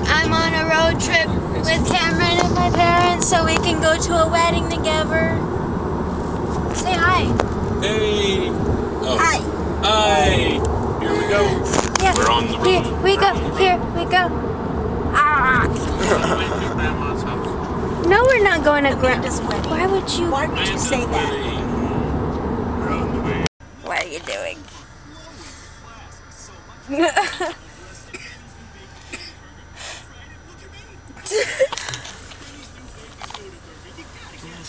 I'm on a road trip with Cameron and my parents so we can go to a wedding together. Say hi. Hey. Oh. Hi. Hi. Here we go. Yeah. We're on the road. Here we go. Here we go. Ah. We're going to Grandma's house. No, we're not going to Grandma's Amanda's wedding. Why would you? Why would you say that? We're on the way. What are you doing?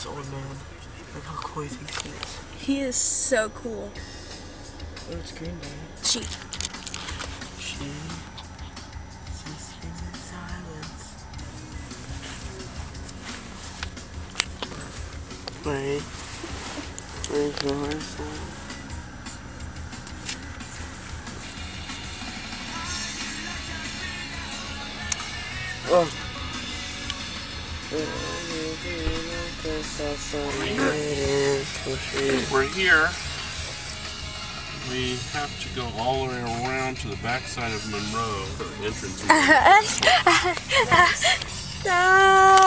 Old man. Look how cool he thinks he is. he is so cool. Oh, it's Green Day. She. She. She sings in silence. Wait. Where's your song? Oh. We're here. We have to go all the way around to the backside of Monroe for the entrance. into- Stop.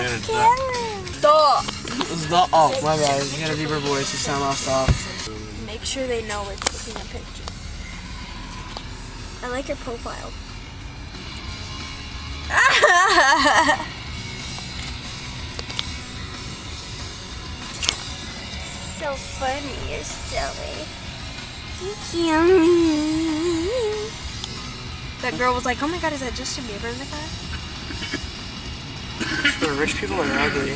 Manage that. Cameron. Stop. It's the, oh, my bad. You got a deeper voice. You sound lost off. Make sure they know we're taking a picture. I like your profile. so funny, you're silly. Yummy. That girl was like, oh my god, is that Justin Bieber in the car? The rich people are ugly.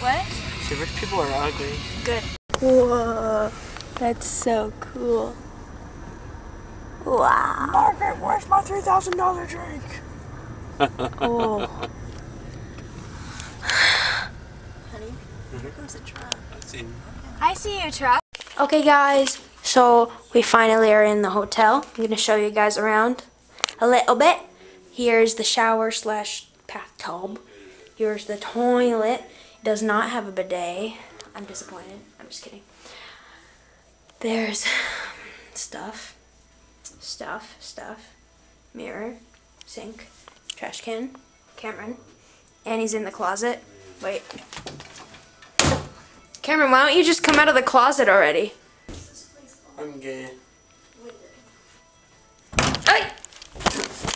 What? The rich people are ugly. Good. Whoa, that's so cool. Wow. Margaret, where's my $3,000 drink? Oh. Honey, here comes the truck. That's in- I see you, truck. Okay, guys. So we finally are in the hotel. I'm gonna show you guys around a little bit. Here's the shower slash bathtub. Here's the toilet. It does not have a bidet. I'm disappointed. I'm just kidding. There's stuff, stuff, stuff. Mirror, sink, trash can, Cameron, and he's in the closet. Wait. Cameron, why don't you just come out of the closet already? I'm gay. Hey!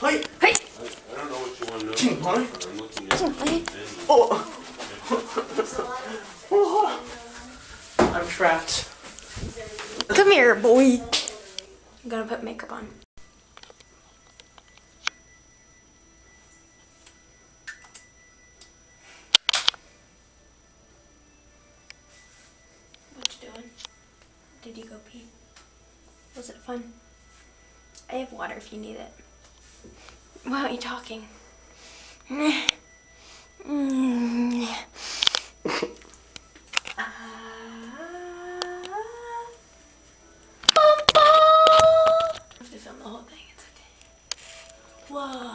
Hey! Hey! I don't know what you want to know. Gee, about honey. this, but I'm looking at the Hey! Oh! I'm trapped. Come here, boy. I'm gonna put makeup on. Did you go pee? Was it fun? I have water if you need it. Why aren't you talking? To.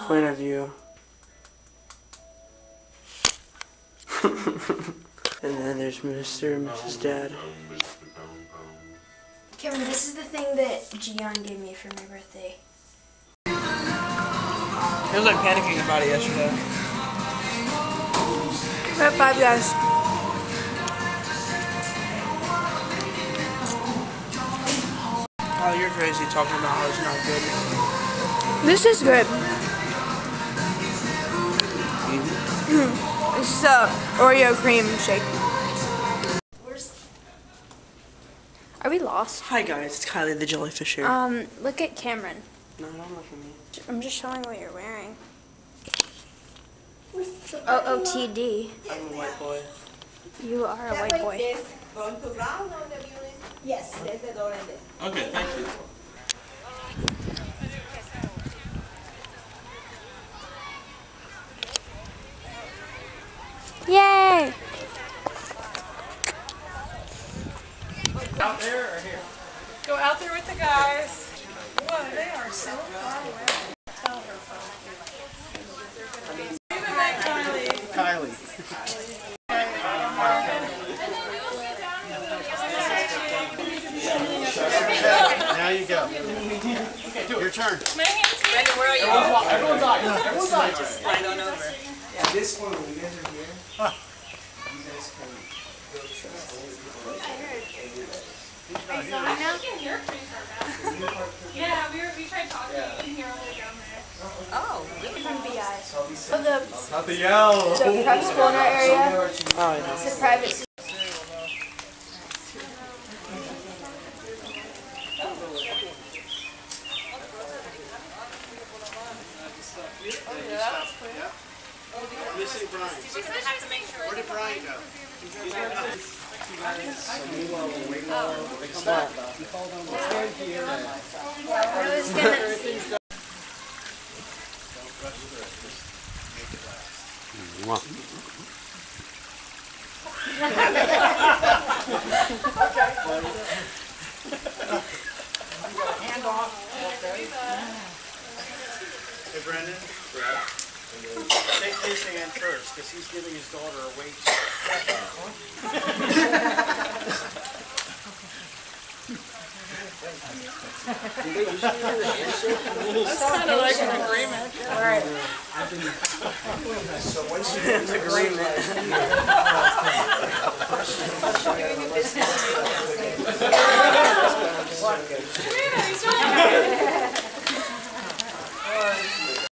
Point of view. and then there's Mr. and Mrs. Dad. Kevin, this is the thing that Gian gave me for my birthday. He was like panicking about it yesterday. We're at Five Guys. Oh, you're crazy talking about how it's not good. This is good. Hmm. It's uh, Oreo cream shake. Are we lost? Hi guys, it's Kylie the jellyfish here. Um, look at Cameron. no, don't look at me. I'm just showing what you're wearing. OOTD. I'm a white boy. You are a white boy. Going to ground on the viewing? Yes, there's the door in there. Okay, thank you. Yay! Out there or here? Go out there with the guys. Whoa, they are so far away. Even that Kylie. Kylie. Now you go. Here your turn. My hands here. Where are you? Everyone's on. Everyone's on. Just slide on over. This one, when you guys are here, you guys can go Yeah, we were we tried talking. You can hear all the way down there. Oh, really? For the, Not the yell. the prep school in our area, Oh, yeah. it's a private Missing Brian. She said have to make sure. Where did Brian go? Hey, Brendan. Take his hand first, because he's giving his daughter a weight. Kind of like an agreement. So once you get in agreement,